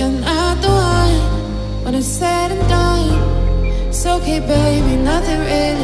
You're not the one when it's said and done. It's okay, baby, nothing really.